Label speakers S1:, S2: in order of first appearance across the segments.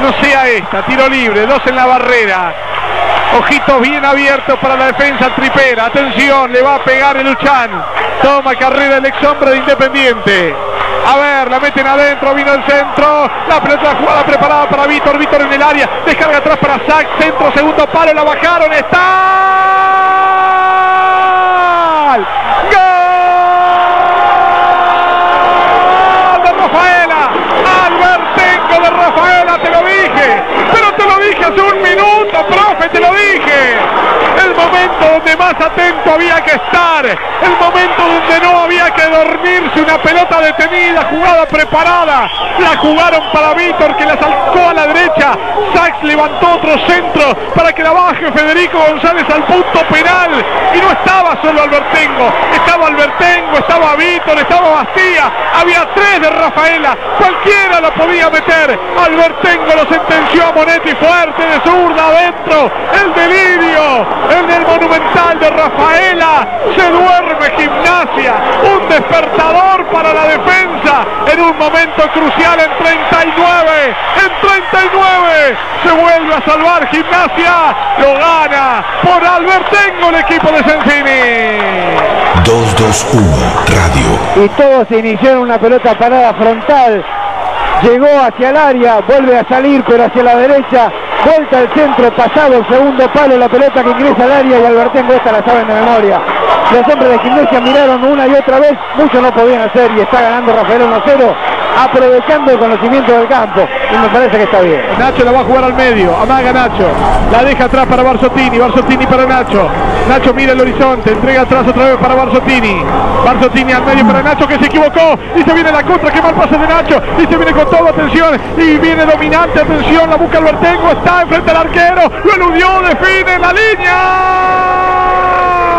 S1: No sea esta. Tiro libre. Dos en la barrera. Ojitos bien abiertos para la defensa tripera. Atención, le va a pegar el Luchan. Toma carrera el ex hombre de Independiente. A ver, la meten adentro, vino el centro. La pelota jugada preparada para Víctor. Víctor en el área. Descarga atrás para Sac. Centro, segundo palo. La bajaron. Está. ¡Gol! De Rafaela. Albertengo de Rafaela, te lo dije. Pero te lo dije hace un minuto, profe, te lo dije. El momento donde más atento había que estar. El momento donde no había que dormirse. Una pelota detenida, jugada preparada. La jugaron para Víctor que la saltó a la derecha. Sax levantó otro centro para que la baje Federico González al punto penal. Y no estaba solo Albertengo. Estaba Albertengo, estaba Víctor, estaba Bastía. Había tres de Rafaela. Cualquiera lo podía meter. Albertengo lo sentenció a Monetti fuerte de zurda adentro. El delirio. En el monumental de Rafaela. Se duerme gimnasia. Un despertador para la defensa. En un momento crucial en 39. En 39. Se vuelve a salvar gimnasia. Lo gana por Albertengo el equipo de Sensini.
S2: 221 Radio.
S3: y todo se inició en una pelota parada frontal. Llegó hacia el área, vuelve a salir, pero hacia la derecha, vuelta al centro, pasado el segundo palo, la pelota que ingresa al área y Albertengo esta la saben de memoria. Los hombres de gimnasia miraron una y otra vez, mucho no podían hacer y está ganando Rafael 1-0, aprovechando el conocimiento del campo. Y me parece que está bien.
S1: Nacho la va a jugar al medio, amaga Nacho, la deja atrás para Barzottini, Barzottini para Nacho, Nacho mira el horizonte, entrega atrás otra vez para Barzottini, Barzottini al medio para Nacho que se equivocó y se viene la contra, qué mal pase de Nacho y se viene con todo, atención, y viene dominante, atención, la busca Albertengo, está enfrente al arquero, lo eludió, define la línea,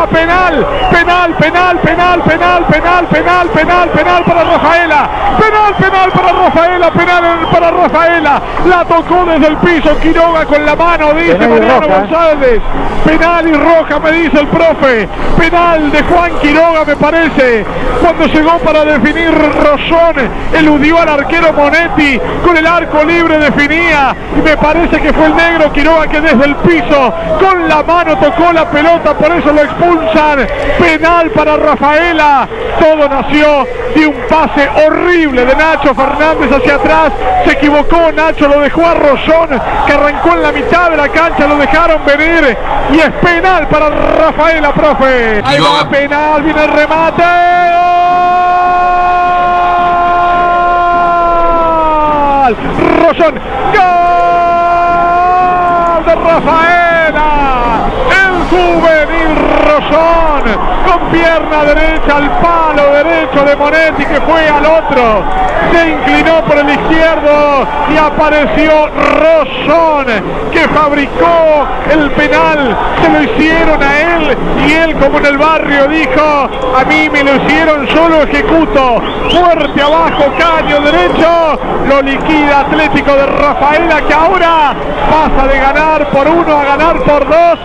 S1: penal, penal, penal, penal, penal, penal, penal, penal, penal para Rafaela, penal, penal para Rafaela, penal para Rafaela, la tocó desde el piso Quiroga con la mano, dice Mariano
S3: ¿eh?
S1: González, penal y roja me dice el profe, penal de Juan Quiroga me parece, cuando llegó para definir Rosón, eludió al arquero Monetti, con el arco libre definía, y me parece que fue el negro Quiroga que desde el piso, con la mano tocó la pelota, por eso lo expulsan, penal para Rafaela, todo nació de un pase horrible de Nacho Fernández hacia atrás, se equivocó Nacho, lo dejó a Rosón, que arrancó en la mitad de la cancha, lo dejaron venir, y es penal para Rafaela, profe. Ahí va, penal, viene el remate. ¡Gol! Rosón, gol de Rafaela, el juvenil pierna derecha al palo derecho de Monetti que fue al otro, se inclinó por el izquierdo y apareció Rosón que fabricó el penal, se lo hicieron a él y él como en el barrio dijo, a mí me lo hicieron, solo ejecuto, fuerte abajo, caño derecho, lo liquida Atlético de Rafaela que ahora pasa de ganar por uno a ganar por dos,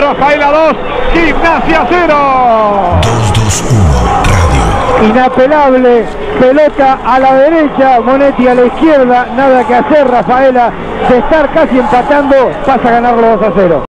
S1: Rafaela 2, Gimnasia 0.
S2: 221 Radio.
S3: Inapelable, pelota a la derecha, Monetti a la izquierda, nada que hacer Rafaela, de estar casi empatando, pasa a ganarlo 2 a 0.